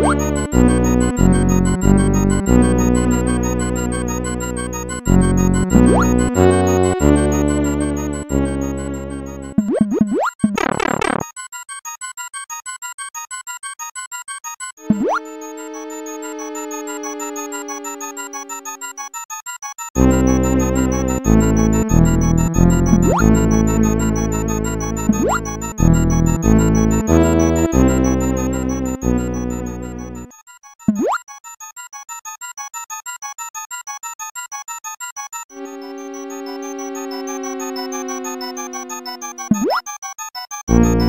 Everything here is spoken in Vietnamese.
What? What?